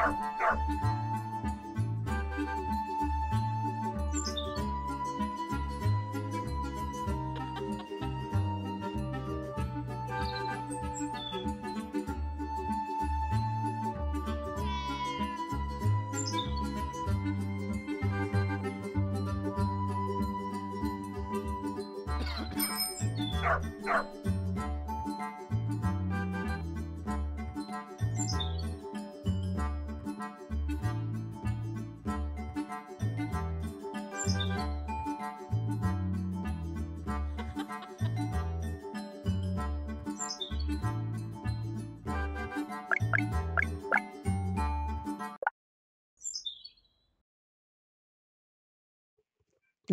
Nerf, nerf, nerf.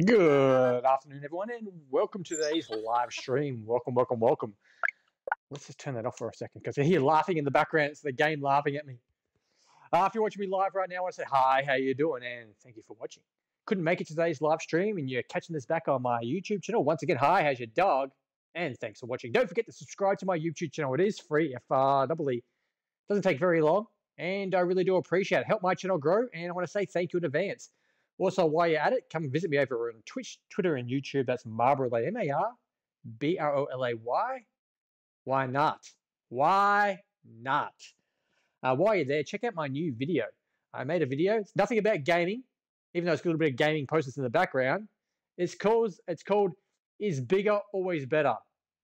Good afternoon, everyone, and welcome to today's live stream. Welcome, welcome, welcome. Let's just turn that off for a second because I hear laughing in the background. It's the game laughing at me. Uh, if you're watching me live right now, I want to say hi, how you doing, and thank you for watching. Couldn't make it today's live stream, and you're catching this back on my YouTube channel. Once again, hi, how's your dog? And thanks for watching. Don't forget to subscribe to my YouTube channel. It is free, if doubly doesn't take very long, and I really do appreciate it. Help my channel grow, and I want to say thank you in advance. Also, while you're at it, come visit me over on Twitch, Twitter, and YouTube. That's Marbrolay, M A R B R O L A Y. Why not? Why not? Uh, while you're there, check out my new video. I made a video. It's nothing about gaming, even though it's got a little bit of gaming posters in the background. It's called, it's called Is Bigger Always Better?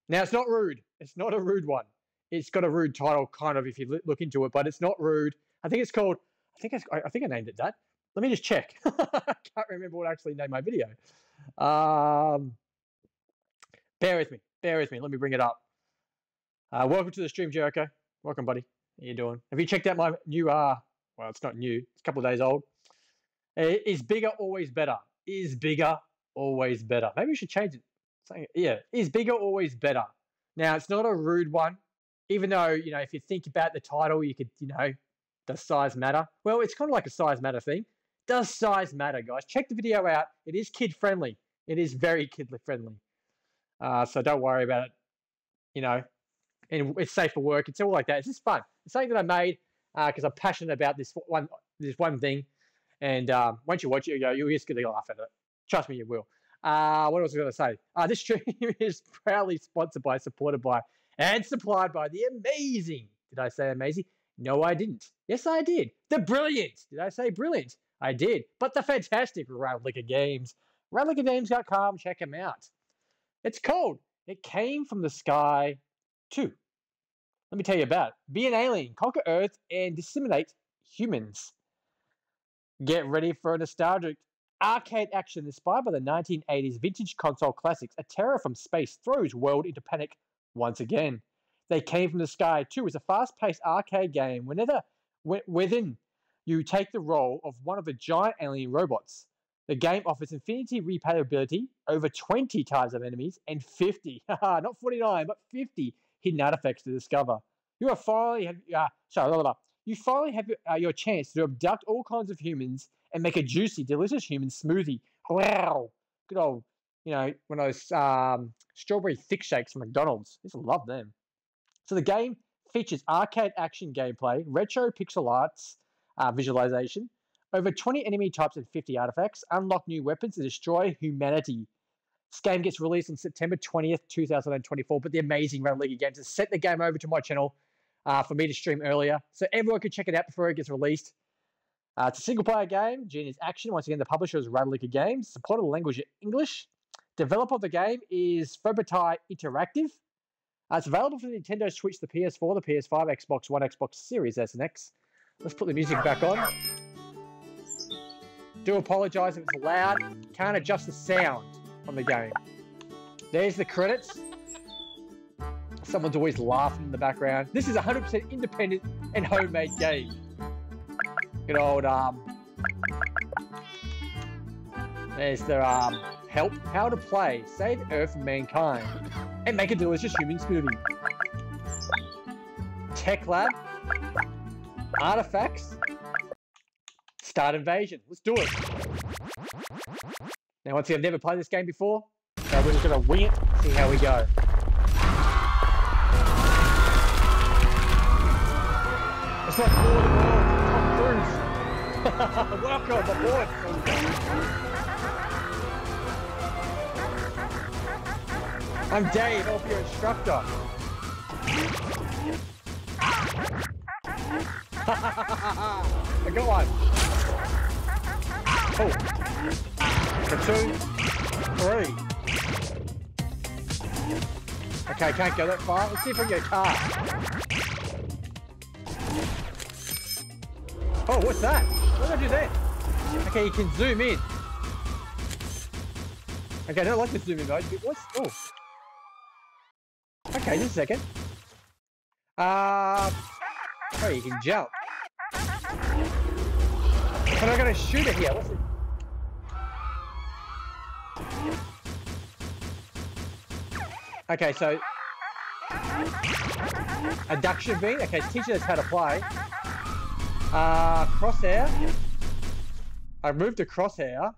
Now, it's not rude. It's not a rude one. It's got a rude title, kind of, if you look into it, but it's not rude. I think it's called, I think, I think I named it that. Let me just check. I can't remember what I actually named my video. Um, bear with me. Bear with me. Let me bring it up. Uh, welcome to the stream, Jericho. Welcome, buddy. How you doing? Have you checked out my new? Uh, well, it's not new. It's a couple of days old. Is bigger always better? Is bigger always better? Maybe we should change it. Yeah, is bigger always better? Now, it's not a rude one, even though you know if you think about the title, you could you know, does size matter? Well, it's kind of like a size matter thing. Does size matter, guys? Check the video out. It is kid friendly. It is very kid friendly. Uh, so don't worry about it. You know, and it's safe for work. It's all like that. It's just fun. It's something that I made because uh, I'm passionate about this one this one thing. And um, once you watch it, you go, you'll just get a laugh at it. Trust me, you will. Uh, what else was I going to say? Uh, this stream is proudly sponsored by, supported by, and supplied by the amazing. Did I say amazing? No, I didn't. Yes, I did. The brilliant. Did I say brilliant? I did. But the fantastic Ratalaika Games. RatalaikaGames.com, check them out. It's cold. It came from the sky too. Let me tell you about it. Be an alien, conquer Earth, and disseminate humans. Get ready for a nostalgic arcade action inspired by the 1980s vintage console classics. A terror from space throws world into panic once again. They came from the sky 2 is a fast-paced arcade game. Whenever within you take the role of one of the giant alien robots. The game offers infinity replayability, over 20 types of enemies, and 50, not 49, but 50 hidden artifacts to discover. You are finally have, uh, sorry, blah, blah, blah. You finally have uh, your chance to abduct all kinds of humans and make a juicy, delicious human smoothie. Wow, good old, you know, one of those um, strawberry thick shakes from McDonald's. I just love them. So the game features arcade action gameplay, retro pixel arts, uh, visualization. Over 20 enemy types and 50 artifacts. Unlock new weapons to destroy humanity. This game gets released on September 20th, 2024, but the amazing Ratalaika Games has sent the game over to my channel uh, for me to stream earlier. So everyone can check it out before it gets released. Uh, it's a single player game. Genius Action. Once again, the publisher is Ratalaika Games. Supported language English. Developer of the game is FobTi Interactive. Uh, it's available for the Nintendo Switch, the PS4, the PS5, Xbox One, Xbox Series S and X. Let's put the music back on. Do apologise if it's loud. Can't adjust the sound on the game. There's the credits. Someone's always laughing in the background. This is a 100% independent and homemade game. Good old, um... There's the, um... Help, how to play, save Earth and mankind, and make a delicious human smoothie. Tech Lab, Artifacts. Start invasion. Let's do it. Now, once again, I've never played this game before, so we're just going to wing it, see how we go. It's like the world come through. Welcome aboard. I'm Dave, I'll be your instructor. I got one. Oh. Two, three. Okay, can't go that far. Let's see if I can get a car. Oh, what's that? What did I do there? Okay, you can zoom in. Okay, I don't like the zoom in mode. What's oh? Okay, just a second. Uh, oh, you can jump. But I got a shooter here. What's it? Okay, so adduction beam. Okay, it's teaching us how to play. Uh, crosshair. I moved the crosshair.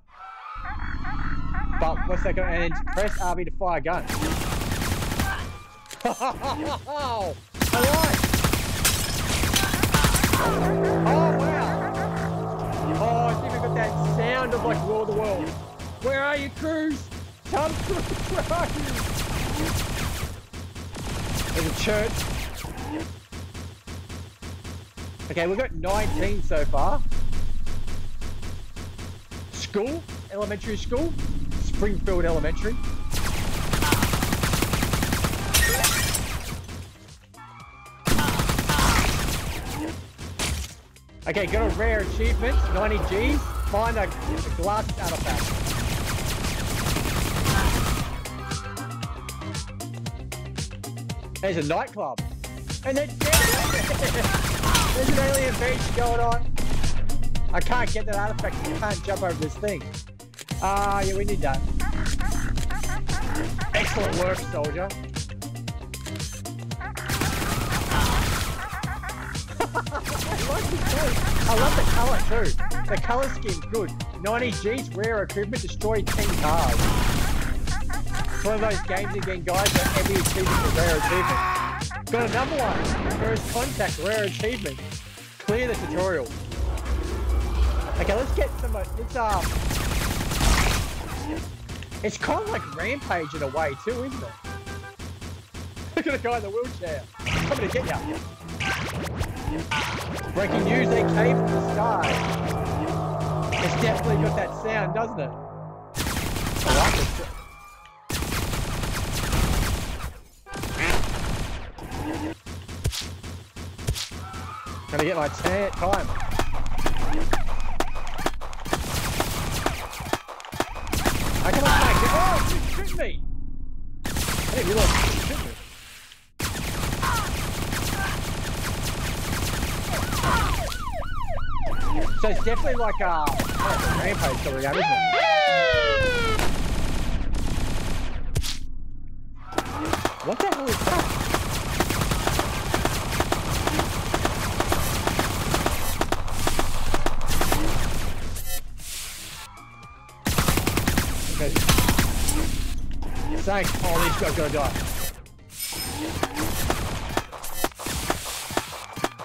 But what's that going and press RB to fire gun. alright. Oh wow. Oh, I think I got that sound of like of the World. Where are you, Cruise? Tom Cruise, where are you? There's a church. Okay, we've got 19 so far. School, elementary school, Springfield Elementary. Okay, got a rare achievement, 90 Gs. Find a, a glass artifact. There's a nightclub. And there's, there's an alien beach going on. I can't get that artifact. I can't jump over this thing. Ah, uh, yeah, we need that. Excellent work, soldier. I love the colour too. The colour scheme's good. 90 G's, rare equipment, destroy 10 cars. It's one of those games again, guys, where every achievement is a rare achievement. Got another one. First contact, rare achievement. Clear the tutorial. Okay, let's get some, let's, um, it's kind of like Rampage in a way too, isn't it? Look at the guy in the wheelchair. Coming to get you. Breaking news, they came from the sky. It's definitely got that sound, doesn't it? I like it. Gotta get my time. How can I make it? Oh, you shoot me! I didn't realize you shoot me. So it's definitely like a, a rampage of game, isn't it? What the hell is that? Okay. Thanks. Oh, these guys gonna die.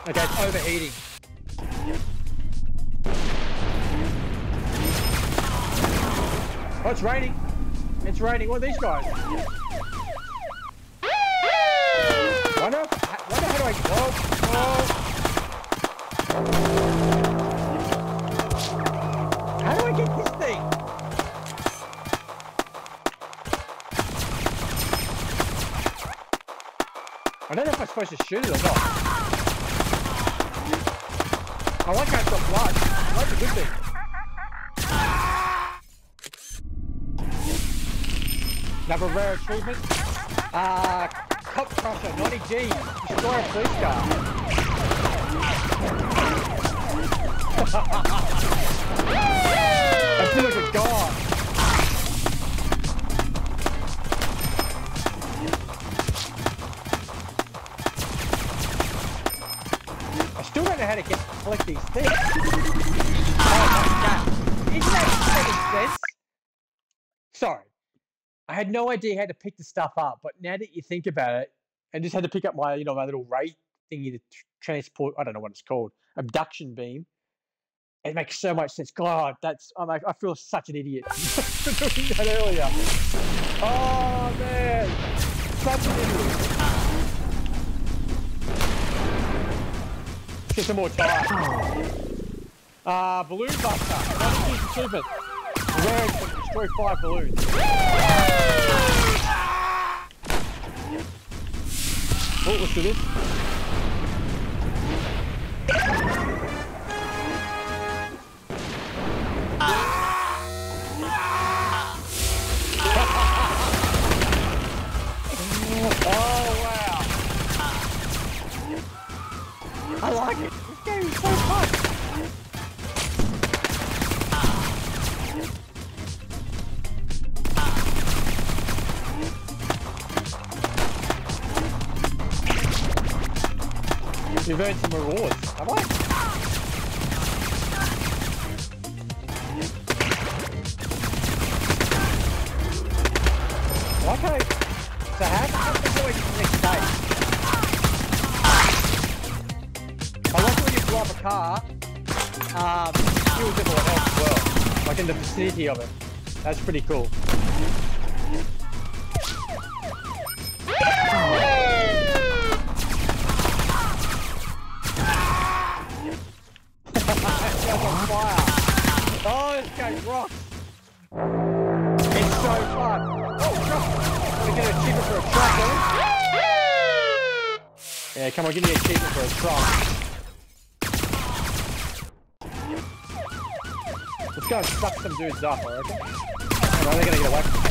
Okay, it's overheating. It's raining. It's raining. What are these guys? Wonder, wonder how do I... Oh, oh. How do I get this thing? I don't know if I'm supposed to shoot it or not. I like how it's got blood. Blood's a good thing. Another rare achievement. Uh, Cop Crusher, 90G. Destroy a police car. Like a god. I still don't know how to get collect these things. Oh my god. Isn't? Sorry. I had no idea how to pick the stuff up, but now that you think about it, and just had to pick up my, you know, my little ray thingy to transport. I don't know what it's called, abduction beam. It makes so much sense. God, that's I'm like, I feel such an idiot for doing that earlier. Oh man, such an idiot. Get some more time. Uh, balloon buster. Rare can destroy five balloons. Oh, let's do this. Oh wow! I like it. This game is so fun. Earned some rewards, have I? Okay. So how into the next stage? I like when you blow up a car, um, kills everyone as well. Like in the vicinity of it. That's pretty cool. Fun. Oh, truck. We get an achievement for a truck, don't? Yeah, come on, give me an achievement for a truck. Let's go and suck some dudes up, I. Hang on, they're gonna get from me.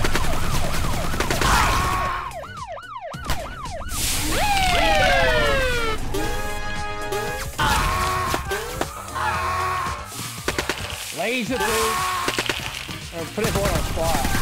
Laser dude! Put everyone on fire.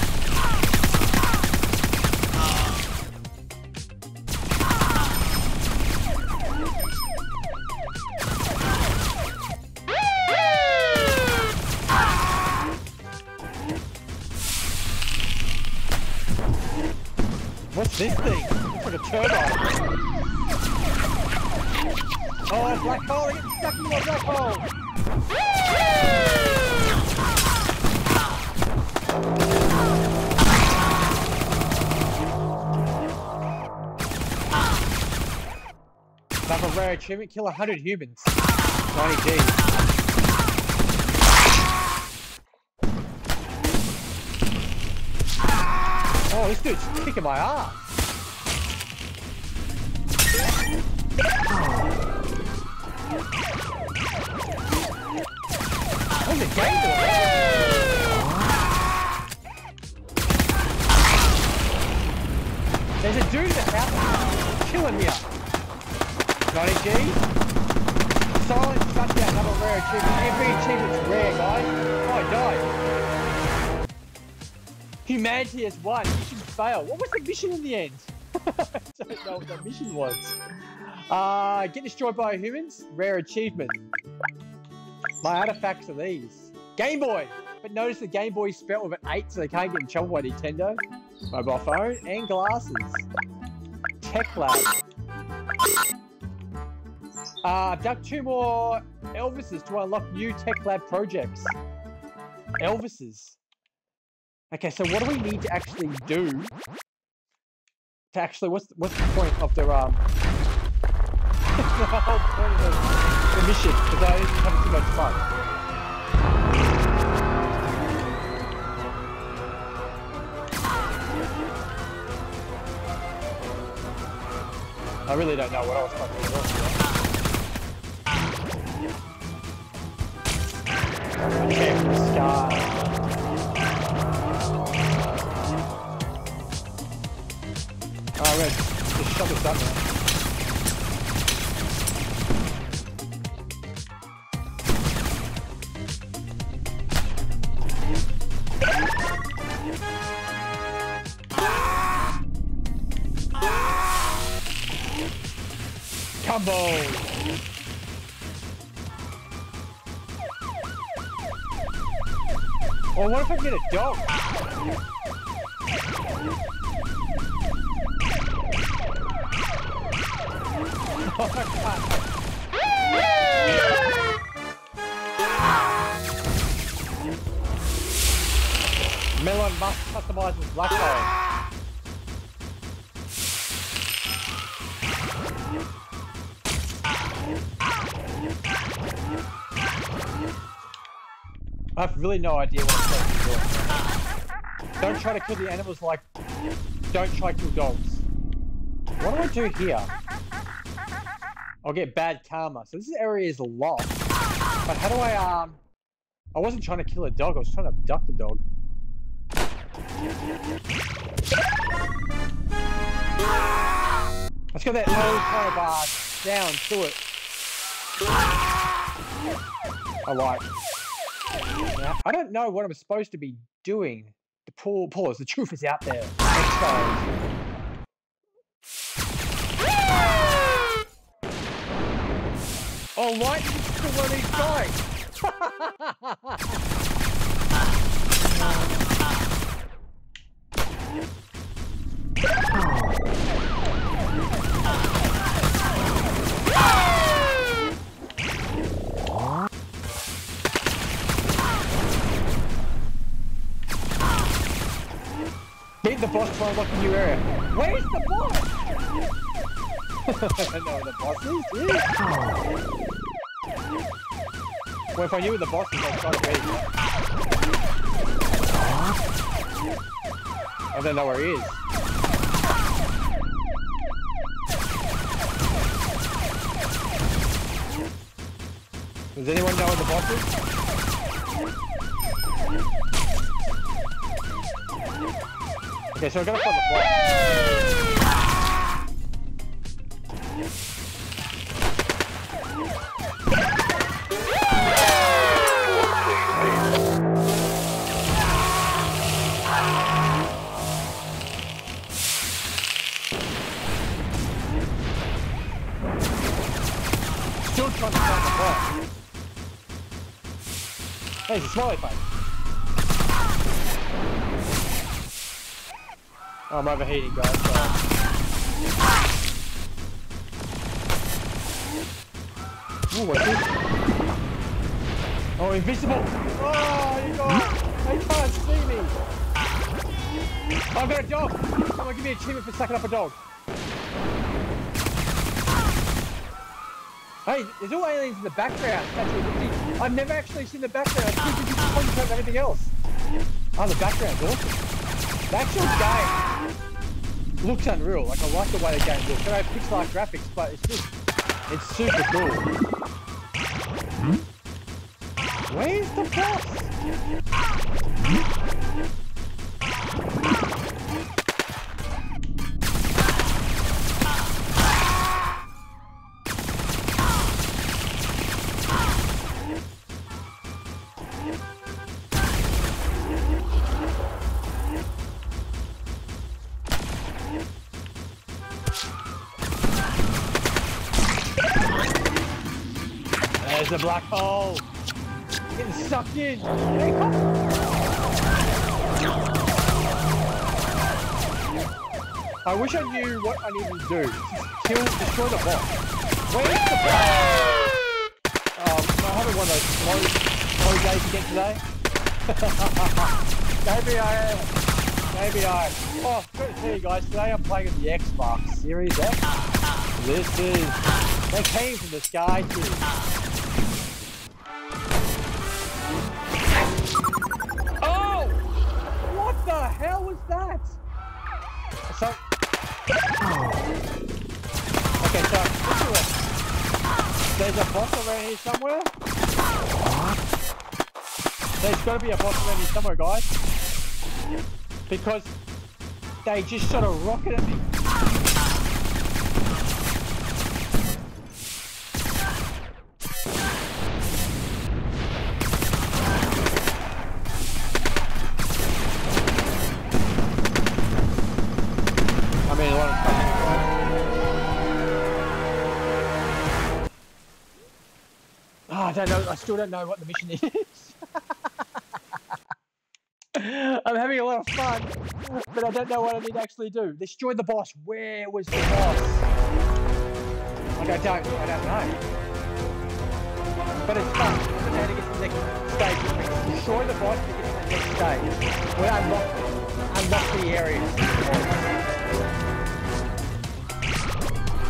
Like a rare achievement, kill 100 humans. 90 G's. Oh, this dude's kicking my ass. There's a dude in the house killing me. 90 G's. Silent shutdown, another rare achievement. Every achievement's rare, guys. Oh, I died. Humanity has won. Mission failed. What was the mission in the end? I don't know what the mission was. Uh, get destroyed by humans. Rare achievement. My artifacts are these. Game Boy. But notice the Game Boy is spelled with an 8 so they can't get in trouble by Nintendo. Mobile phone and glasses. Tech Lab. Uh, abduct two more Elvises to unlock new Tech Lab projects. Elvises. Okay, so what do we need to actually do to actually what's what's the point of the um the whole point of the mission? Because I didn't have too much fun. I really don't know what I was supposed to do. Check sky. Alright, just shut this up now. I have really no idea what I'm supposed to do. Don't try to kill the animals like... Don't try to kill dogs. What do I do here? I'll get bad karma. So this area is locked. But how do I, um... I wasn't trying to kill a dog, I was trying to abduct a dog. Let's get that low kind uh, down to it. I like. I don't know what I'm supposed to be doing. The pull, pause. The truth is out there. Oh, lightning still one of these boss by unlocking new area. Where's the boss? I know where the boss is. Yeah. Well, if I knew where the boss is, I'd to. I don't know where he is. Does anyone know where the boss is? Okay, so I gotta find the boss. Still trying to find the boss. Hey, it's a smiley face. Oh, I'm overheating, guys. Sorry. Ooh, what's this? Oh, invisible! Oh, you guys! They can't see me! I've got a dog! Someone give me an achievement for sucking up a dog. Hey, there's all aliens in the background. I've never actually seen the background. I think you just concentrate on everything else. Oh, the background's awesome. The actual game looks unreal. Like, I like the way the game looks. I know pixel art graphics, but it's just, it's super cool. Where's the boss? A. Getting sucked in. Hey. I wish I knew what I needed to do. Kill, destroy the boss. Where's the boss? Um, I'm having one of those slow, slow days today. Maybe I am. Maybe I. Oh, good to see you guys. Today I'm playing the Xbox Series X. This is. They came from the sky too. The hell was that? So. Okay, so There's a boss around here somewhere. There's got to be a boss around here somewhere, guys. Because they just shot a rocket at me. Don't know. I still don't know what the mission is. I'm having a lot of fun, but I don't know what I need to actually do. Destroy the boss. Where was the boss? Like I don't, I don't know. But it's fun. I don't how to get to the next stage. Destroy the boss to get to the next stage. We unlock, unlock the areas.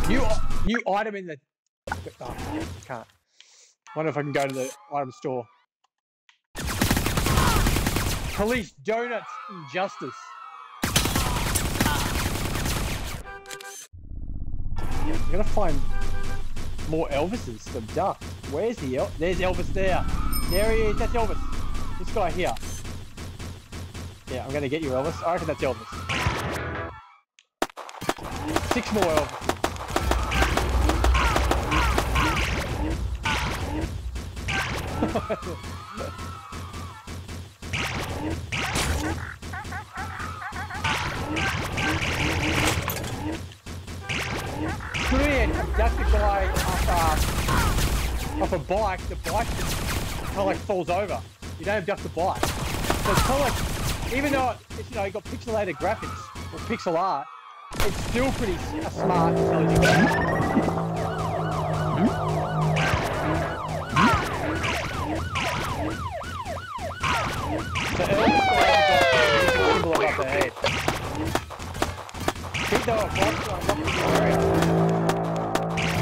New, new item in the... Oh, can't. Wonder if I can go to the item store. Police donuts injustice. I'm gonna find more Elvises. The duck. Where's the El? There's Elvis there. There he is. That's Elvis. This guy here. Yeah, I'm gonna get you, Elvis. I reckon that's Elvis. Six more Elvises. Brilliant! That's the guy off, uh, off a bike. The bike just kind of like falls over. You don't abduct the bike. So it's kind of like, even though it's, you know, you got pixelated graphics or pixel art, it's still pretty a smart, intelligent.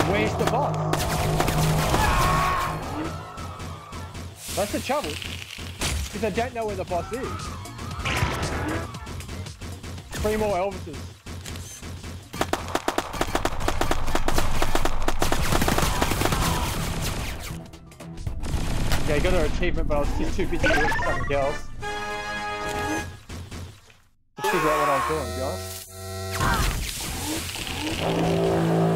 Where's the boss? That's the trouble. Because I don't know where the boss is. Three more Elvises. Yeah, I got her achievement, but I was just too busy doing something else. To figure out what I was doing, guys. Oh,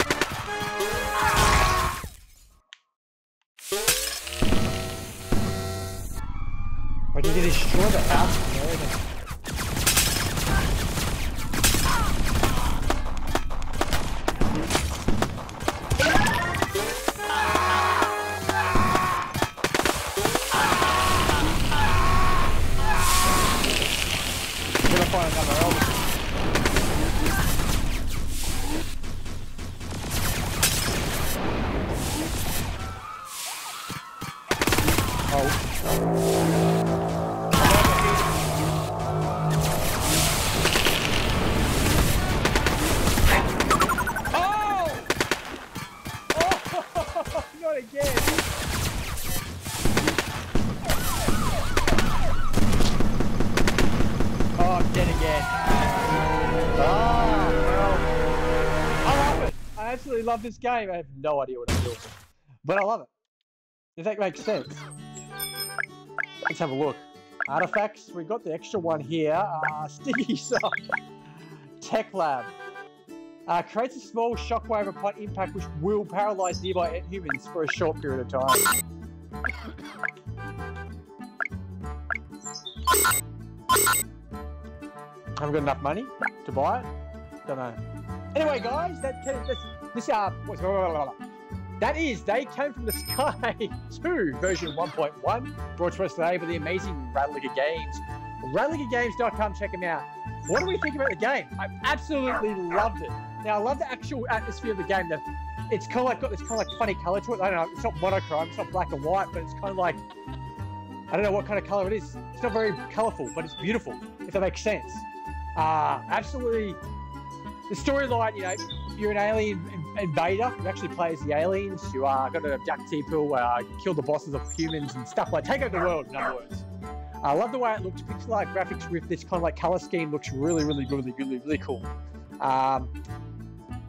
you can destroy the house this game. I have no idea what I'm doing. But I love it. If that makes sense. Let's have a look. Artifacts. we've got the extra one here. Uh, sticky sock. Tech Lab. Uh, creates a small shockwave upon impact which will paralyze nearby humans for a short period of time. Haven't got enough money to buy it. Don't know. Anyway, guys, that this this uh what's that is they came from the sky 2 version 1.1 brought to us today by the amazing Ratalaika Games. RatalaikaGames.com, check them out. What do we think about the game? I absolutely loved it. Now I love the actual atmosphere of the game. That it's kind of like got this kind of like funny color to it. I don't know. It's not monochrome. It's not black and white, but it's kind of like I don't know what kind of color it is. It's not very colorful, but it's beautiful. If that makes sense. Uh, absolutely. The storyline, you know, you're an alien invader. You actually plays the aliens. You are got to abduct people, uh, kill the bosses of humans and stuff like. Take over the world, in other words. I love the way it looks. Pixel art graphics with this kind of like color scheme looks really, really, really, really, really cool. Um,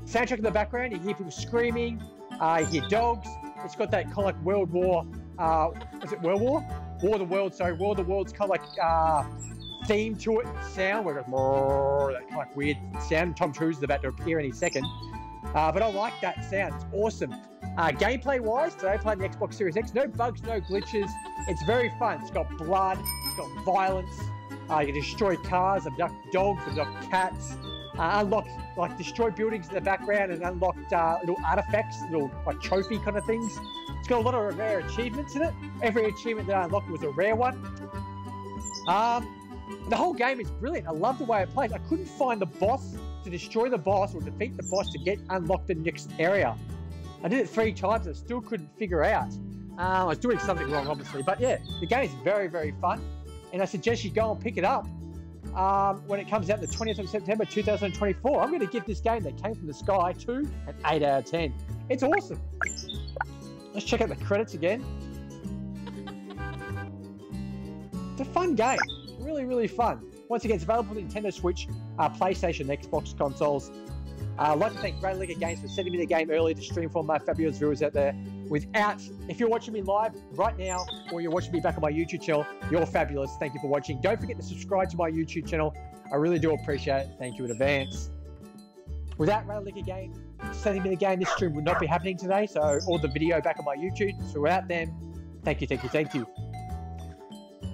soundtrack in the background. You hear people screaming. Uh, you hear dogs. It's got that kind of like World War. Uh, is it World War? War of the World. Sorry, War of the World's kind of like uh, theme to it. Sound where it goes that kind of like weird sound. Tom Cruise is about to appear any second. Uh, but I like that sound. It's awesome. Uh, gameplay wise, today I played the Xbox Series X. No bugs, no glitches. It's very fun. It's got blood. It's got violence. Uh, you destroy cars, abduct dogs, abduct cats, uh, unlock like destroy buildings in the background and unlock uh, little artifacts, little like trophy kind of things. It's got a lot of rare achievements in it. Every achievement that I unlocked was a rare one. Um, the whole game is brilliant. I love the way it plays. I couldn't find the boss to destroy the boss or defeat the boss to get unlocked the next area. I did it three times and I still couldn't figure out. Um, I was doing something wrong, obviously. But yeah, the game is very, very fun. And I suggest you go and pick it up um, when it comes out the 20th of September 2024. I'm going to give this game that came from the sky 2 an 8 out of 10. It's awesome. Let's check out the credits again. It's a fun game. Really, really fun. Once again, it's available on Nintendo Switch, uh, PlayStation, Xbox consoles. Uh, I'd like to thank Ratalaika Games for sending me the game early to stream for my fabulous viewers out there. Without, if you're watching me live right now, or you're watching me back on my YouTube channel, you're fabulous. Thank you for watching. Don't forget to subscribe to my YouTube channel. I really do appreciate it. Thank you in advance. Without Ratalaika Games sending me the game, this stream would not be happening today. So, all the video back on my YouTube. Without them, thank you, thank you, thank you.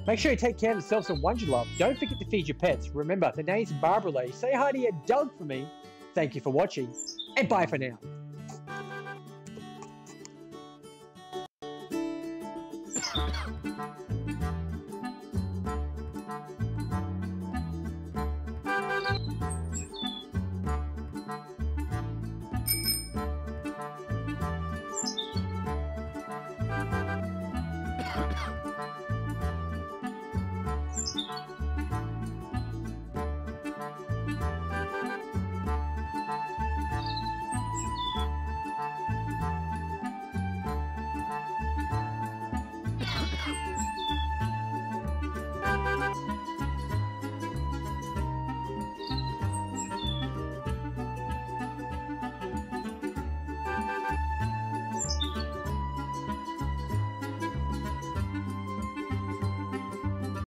Make sure you take care of yourselves and one you love. Don't forget to feed your pets. Remember, the name's Marbrolay. Say hi to your dog for me. Thank you for watching, and bye for now.